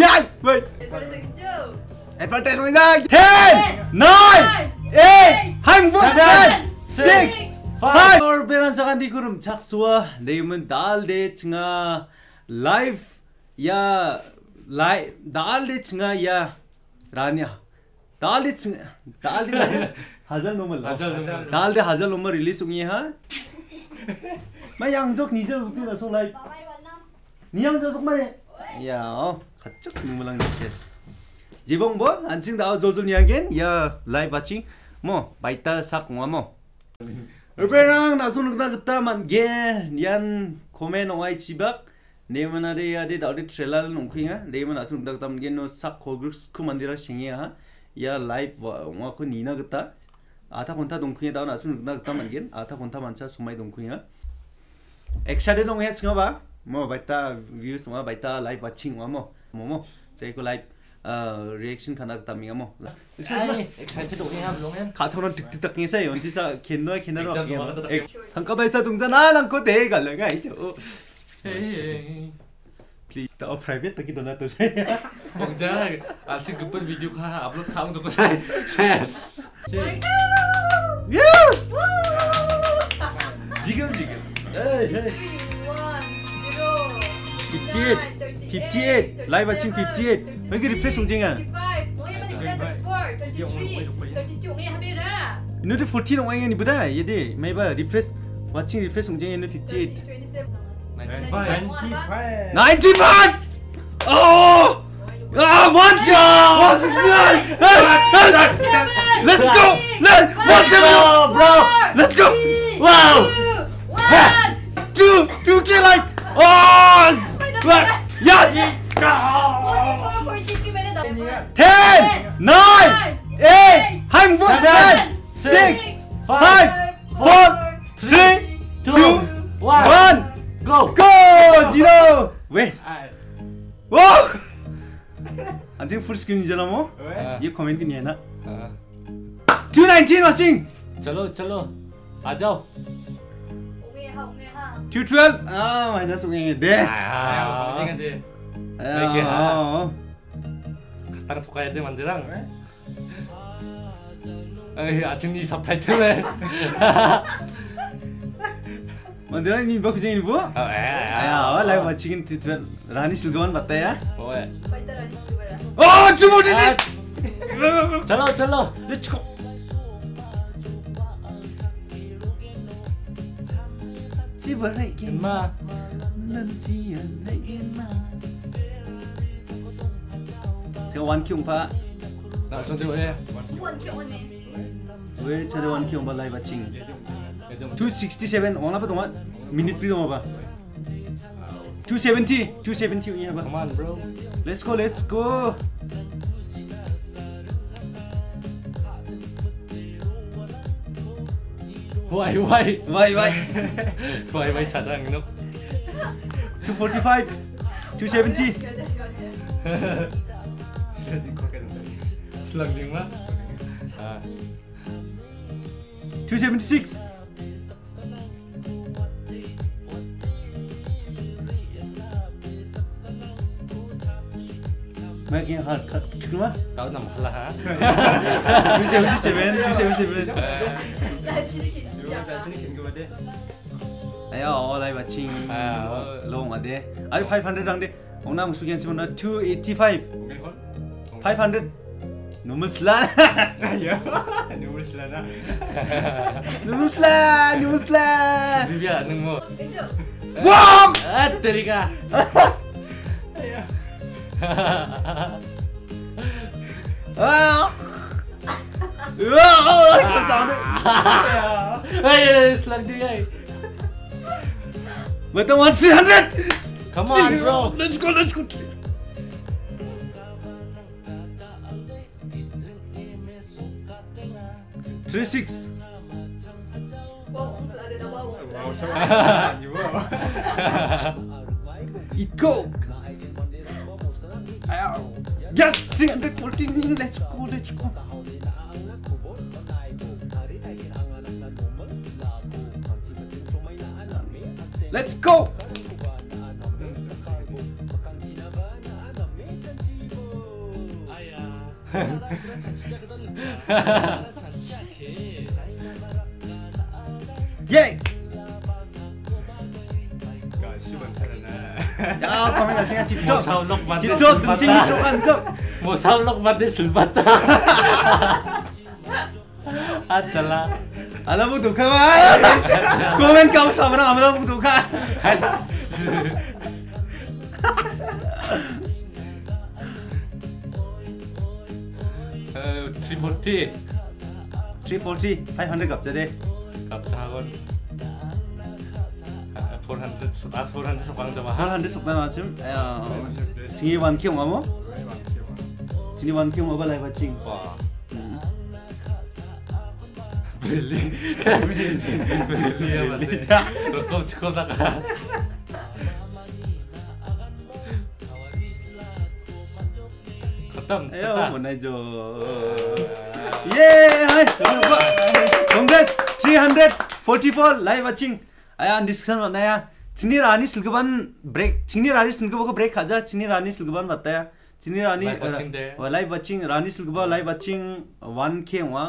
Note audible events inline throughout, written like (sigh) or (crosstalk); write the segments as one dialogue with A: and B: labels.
A: 야! 왜? 애플테성이다! 10! 9! 8! 한국!
B: 7!
A: 6! 5! 서울 베란사간 디그름 작수와 네임은 달대칭아 라이프 야 라이 달대칭아 야 라냐 달대칭아 달대 하잘 노멀 달대 하잘 노멀 릴리스 웅이 하? 마 양적 니저 웃기나 소 라이프 니 양적 속마에 야 어. 바이타 삭 뭐뭐? 얼베랑 나손 그다 그다만 게얀 코멘 오아이 지박? 네마나레 야데 다우디 트레랄 농킹아? 네마 나손 그다 그다만 게노삭 코그스 쿠만디라 싱이야? 야 라이브 와코 니나 그다? 아타 콘타 동킹에 다운 나손 그다 그다만 겐 아타 콘타 만차 수마이 동킹아? 엑샤데 동해 칭어봐. 뭐 바이타 뷰스 뭐 바이타 라이브 아칭 뭐뭐 뭐뭐 제이코 라이브 रिएक्सन खाना तमी mo
B: ai excited oi ham long hen
A: 카토는 득득득 해서 연지사 캔노 캔노
B: Exam 동안 또
A: 한가 발사 동자나 랑코 대 갈라가 있죠 प्लीज तो प्राइवेट तक दोना तो से
B: bongja asik gupet video kha upload khang to ko sai yes
A: 지금 지금 에이 에이 58 58 라이브 아침 58 왜 이렇게 리프레시 동쟁아
C: 55
A: 이노데 14 동쟁이 니보다 얘데 메바 리프레시 와칭 리프레시 동쟁이 이노 58
B: 95
A: 95 어! 아, 원치! 원치! Let's go! Let's one seven!
B: bro
A: Let's go!
B: wow
A: Two! Two kill like! Oh! 야! Ten! Nine! Eight! 한국! Seven! Six! Five! Four! Three! Two! One!
B: go
A: Go! Zero! 왜? 와! 안지금 풀스크린이잖아 뭐? ये कमेंट भी नहीं है ना 219 वाचिंग
B: चलो चलो आ जाओ
A: 옹매하 옹매하 아 마이너스 공이 네.
D: 아야
B: 방지가 아, 아, 아.
A: 아.
B: 갔다가 토가야 돼 만드랑? 에이 아침 이 삽탈 때문에
A: 만드랑 니 바꾸자 니 뭐?
B: 뭐?
A: 어, 아야 라이 마치긴 튜트웰 라니 실거만 봤다야? 뭐해? 빨리 따라 리스트 봐라 주무르지
B: 잘라
A: 잘라 렛츠고! 基
B: 本上
A: 已經嘛，能自然已經嘛。這個 one
B: Q 吧，嗱上
A: 條咧，one Q one 你，喂，這個 one Q 吧來吧，請，two sixty seven，我那不懂啊，minute 不懂吧？two seventy，two seventy 呀吧
B: ，come on
A: bro，let's go let's go。
B: ワイワイ
A: ワイワイ
B: ワイワイチャダンの
A: 245 270
B: Slug din ba? Ah.
A: 276 Mag yung hard cut ko
B: ba? Tao na mahal ha.
A: 277, 277. Ayo, live watching
B: Ah.
A: Long ade Ari 500 ang de Ong nam sugian simon na 285 500 Numusla
D: ya nulis lah nak
A: Numusla Numusla
B: 비비야 능모
A: Wow
B: 아 때리
A: oh I was on
B: it. Hey, slug DA. With
A: the 100.
B: Come on, bro.
A: Let's go, let's go. Three six. (laughs) Iko. Yes, 314. Let's go, let's go. Let's go!
B: Yeay! Ya, (laughs) bắn đến
A: 딥적,
B: sườn
A: 든칭이
B: bắn
A: 쏙 적.
B: Một sao lốc bắn đến sườn bắn À chà là
A: Alam mo duka ba? Comment ka sa mga alam mo duka.
B: Ờ, Timothy
A: 340, 500 갑자기.
B: 감사하건 400아400 소강 좀 하.
A: 400 속나 맞음. 야. 징이 원 키용 아모? 징이 원 키용 어바 라이브 징.
B: 와.
A: ब्रेली कता खत्तम भनाइ जो ये Congress three hundred forty four live watching आया discussion भन्नाया चिनिरहने सिल्कबान ब्रेक चिनिरहने सिल्कबाको ब्रेक खाजा चिनिरहने सिल्कबान भन्ताया चिनिरहने लाइभ वाचिङ रहने सिल्कबा लाइभ वाचिङ वान के वहाँ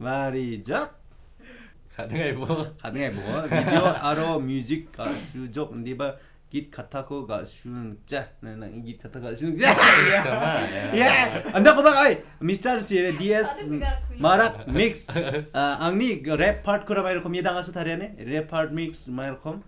A: जक
B: Kadang ibu.
A: 가능해 뭐 비디오 아로 뮤직 가수 족 니바 git kata ko ga shun ja na na git kata ga shun ja
B: Sama.
A: ya anda ko ba ay Mr. si DS marak mix uh, angni rap part ko ramai kom yedang asa thariane rap part mix mai kom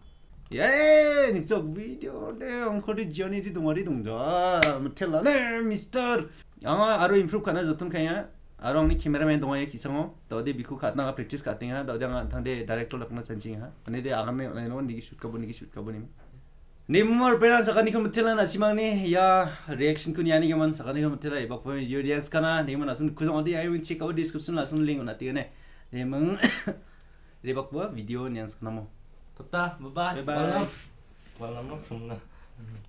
A: 예, 닉적 비디오 네, 엉커리 지연이지 동아리 동자 못텔라 네, 미스터 아마 아로 임프루브 가나 좋던 그냥 Arawng ni kemerame nongoye kisongo, tawadi bikku katinga kritis katinga, tawadi angatang de director lakna sanjinga, kande de akamme nongoye nongong ndiki shukka buni, ndiki shukka buni, neng mungo rupena sakani kumutela nasimang ni, ya reaction kunia ni kiman sakani kumutela, ya bakpao ni diyodi anska na, neng mungo nasung kusongodi ayawin cika wo disikusung nasung ling nguna tiye neng, neng mungo ndi bakpao video neng anska nangmo, kuta, bye bye,
B: bye, bye, bye,
A: bye,
B: bye, bye.